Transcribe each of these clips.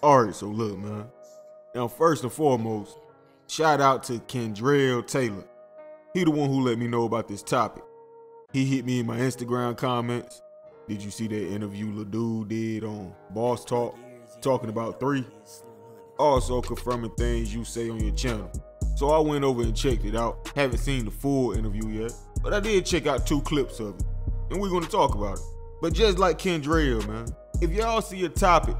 Alright, so look, man. Now, first and foremost, shout out to Kendrell Taylor. He the one who let me know about this topic. He hit me in my Instagram comments. Did you see that interview LaDude did on Boss Talk, talking about three? Also confirming things you say on your channel. So I went over and checked it out. Haven't seen the full interview yet, but I did check out two clips of it, and we're gonna talk about it. But just like Kendrell, man, if y'all see a topic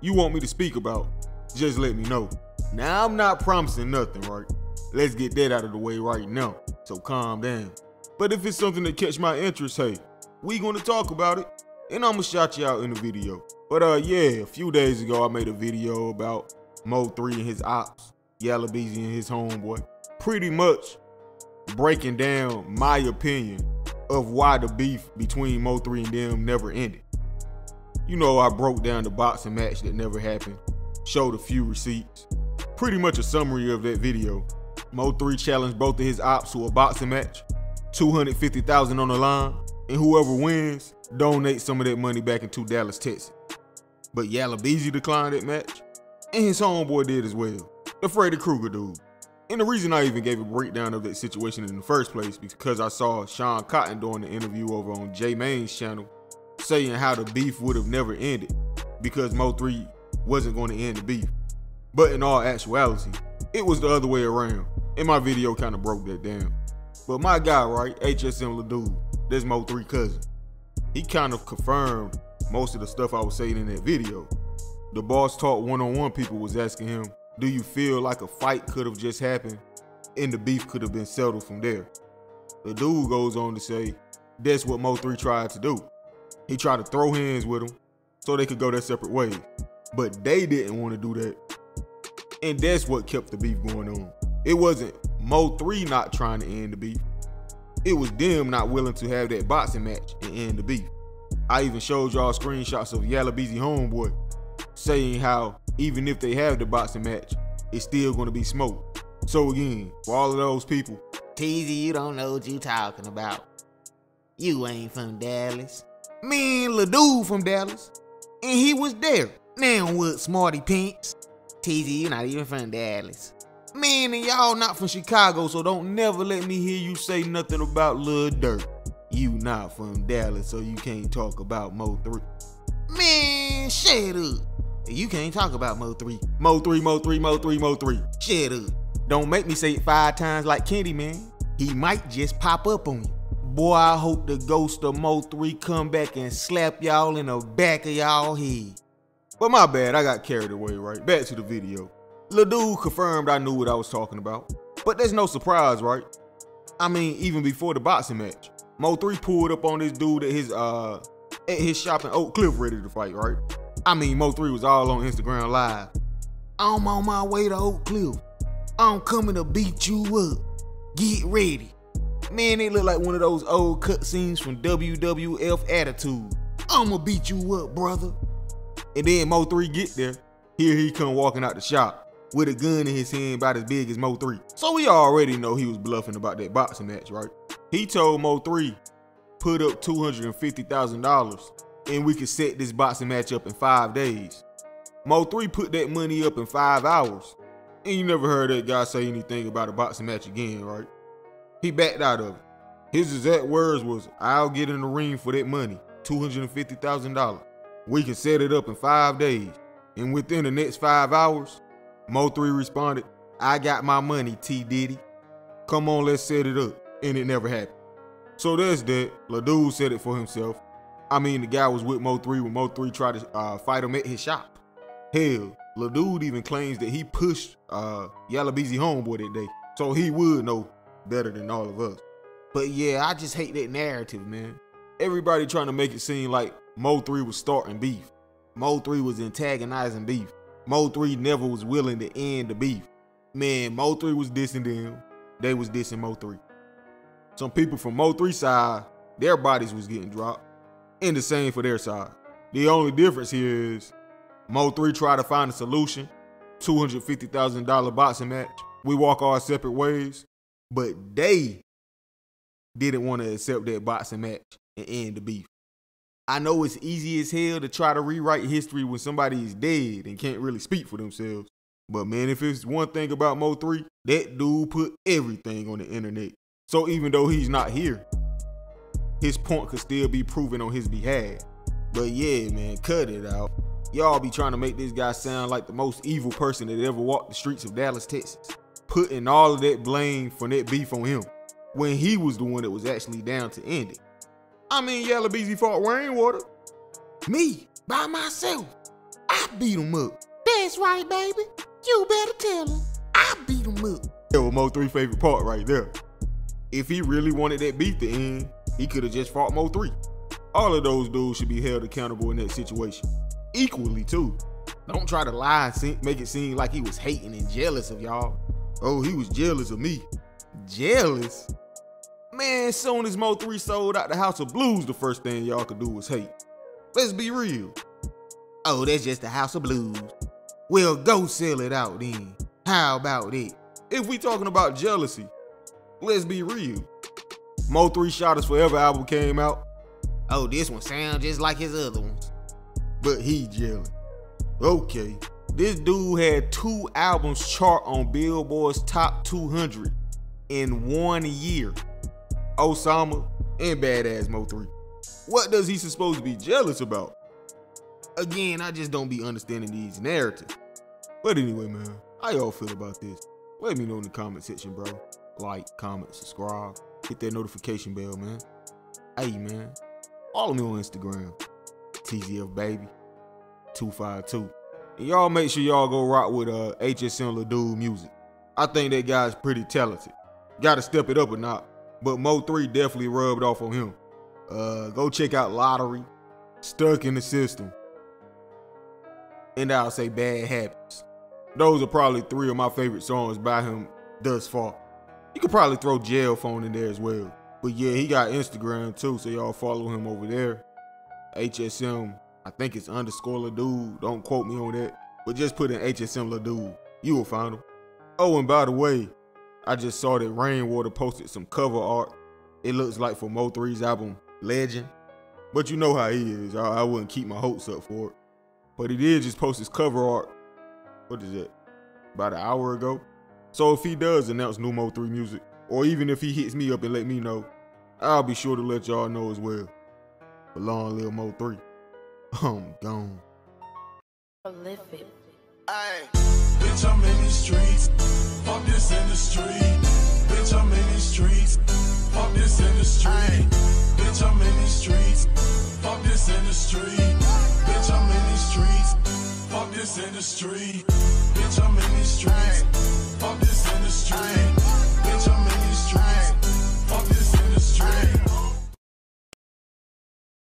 you want me to speak about, just let me know. Now, I'm not promising nothing, right? Let's get that out of the way right now, so calm down. But if it's something that catch my interest, hey, we gonna talk about it, and I'ma shout you out in the video. But uh, yeah, a few days ago, I made a video about Mo3 and his ops, Yella Beezy and his homeboy. Pretty much breaking down my opinion of why the beef between Mo3 and them never ended. You know, I broke down the boxing match that never happened, showed a few receipts. Pretty much a summary of that video. Mo3 challenged both of his ops to a boxing match, 250,000 on the line, and whoever wins, donate some of that money back into Dallas, Texas. But Yella Beezy declined that match, and his homeboy did as well, the Freddy Krueger dude. And the reason I even gave a breakdown of that situation in the first place because I saw Sean Cotton doing the interview over on J Main's channel saying how the beef would have never ended because Mo3 wasn't going to end the beef. But in all actuality, it was the other way around. And my video kind of broke that down. But my guy, right, HSM LaDude, that's Mo3 cousin. He kind of confirmed most of the stuff I was saying in that video. The boss talk one-on-one people was asking him, do you feel like a fight could have just happened and the beef could have been settled from there? The dude goes on to say, that's what Mo3 tried to do. He tried to throw hands with him so they could go their separate ways. But they didn't want to do that. And that's what kept the beef going on. It wasn't Mo3 not trying to end the beef. It was them not willing to have that boxing match and end the beef. I even showed y'all screenshots of Yella Beezy homeboy saying how even if they have the boxing match, it's still gonna be smoke. So again, for all of those people, Teezy, you don't know what you talking about. You ain't from Dallas. Me and LaDude from Dallas. And he was there. Now what, Smarty Pants? Teezy, you not even from Dallas. Man, and y'all not from Chicago, so don't never let me hear you say nothing about Lil Durk. You not from Dallas, so you can't talk about Mo3. Man, shut up. You can't talk about Mo3. Mo3, Mo3, Mo3, Mo3. Shut up. Don't make me say it five times like Kenny, man. He might just pop up on you. Boy, I hope the ghost of Mo3 come back and slap y'all in the back of y'all head. But my bad, I got carried away, right? Back to the video. LaDude confirmed I knew what I was talking about. But there's no surprise, right? I mean, even before the boxing match, Mo3 pulled up on this dude at his uh at his shop in Oak Cliff ready to fight, right? I mean, Mo3 was all on Instagram live. I'm on my way to Oak Cliff. I'm coming to beat you up. Get ready. Man, they look like one of those old cutscenes from WWF Attitude. I'ma beat you up, brother. And then Mo3 get there. Here he come walking out the shop with a gun in his hand about as big as Mo3. So we already know he was bluffing about that boxing match, right? He told Mo3, put up $250,000 and we could set this boxing match up in five days. Mo3 put that money up in five hours. And you never heard that guy say anything about a boxing match again, right? He backed out of it. His exact words was, I'll get in the ring for that money, $250,000. We can set it up in five days. And within the next five hours, Mo3 responded, I got my money, T. Diddy. Come on, let's set it up. And it never happened. So that's that. LaDude said it for himself. I mean, the guy was with Mo3 when Mo3 tried to uh, fight him at his shop. Hell, LaDude even claims that he pushed uh, Yella Beezy homeboy that day. So he would know better than all of us. But yeah, I just hate that narrative, man. Everybody trying to make it seem like Mo3 was starting beef. Mo3 was antagonizing beef. Mo3 never was willing to end the beef. Man, Mo3 was dissing them. They was dissing Mo3. Some people from Mo3 side, their bodies was getting dropped. And the same for their side. The only difference here is Mo3 tried to find a solution. $250,000 boxing match. We walk our separate ways. But they didn't want to accept that boxing match and end the beef. I know it's easy as hell to try to rewrite history when somebody is dead and can't really speak for themselves. But man, if it's one thing about Mo3, that dude put everything on the internet. So even though he's not here, his point could still be proven on his behalf. But yeah, man, cut it out. Y'all be trying to make this guy sound like the most evil person that ever walked the streets of Dallas, Texas. Putting all of that blame for that beef on him when he was the one that was actually down to end it. I mean, Yella Beezy fought Rainwater. Me, by myself. I beat him up. That's right, baby. You better tell him. I beat him up. That was Mo 3 favorite part right there. If he really wanted that beef to end, he could have just fought Mo 3. All of those dudes should be held accountable in that situation. Equally, too. Don't try to lie and make it seem like he was hating and jealous of y'all. Oh, he was jealous of me. Jealous? Man, soon as Mo 3 sold out the House of Blues, the first thing y'all could do was hate. Let's be real. Oh, that's just the House of Blues. Well, go sell it out then. How about it? If we talking about jealousy, let's be real. Mo 3 Shot Us Forever album came out. Oh, this one sounds just like his other ones. But he jealous. Okay, this dude had two albums chart on Billboard's top 200 in one year. Osama, and Badazz Mo 3. What does he supposed to be jealous about? Again, I just don't be understanding these narratives. But anyway, man, how y'all feel about this? Let me know in the comment section, bro. Like, comment, subscribe, hit that notification bell, man. Hey, man, follow me on Instagram, TZF Baby 252. And y'all make sure y'all go rock with uh, HSM LaDude music. I think that guy's pretty talented. Gotta step it up or not. But Mo 3 definitely rubbed off on him. Uh, go check out Lottery, Stuck in the System, and I'll say Bad Habits. Those are probably three of my favorite songs by him thus far. You could probably throw Jail Phone in there as well. But yeah, he got Instagram too, so y'all follow him over there. HSM, I think it's underscore LaDude. Don't quote me on that. But just put in HSM LaDude. You will find him. Oh, and by the way, I just saw that Rainwater posted some cover art. It looks like for Mo 3's album, Legend. But you know how he is. I, I wouldn't keep my hopes up for it. But he did just post his cover art. What is it? About an hour ago. So if he does announce new Mo 3 music, or even if he hits me up and let me know, I'll be sure to let y'all know as well. But long live Mo 3. I'm gone. Prolific. Bitch, I'm in streets. Fuck this industry. Bitch, I'm in streets. Fuck this industry. Bitch, I'm in streets. Fuck this industry. Bitch, I'm in streets. Fuck this industry. Bitch, I'm in streets. Fuck this industry.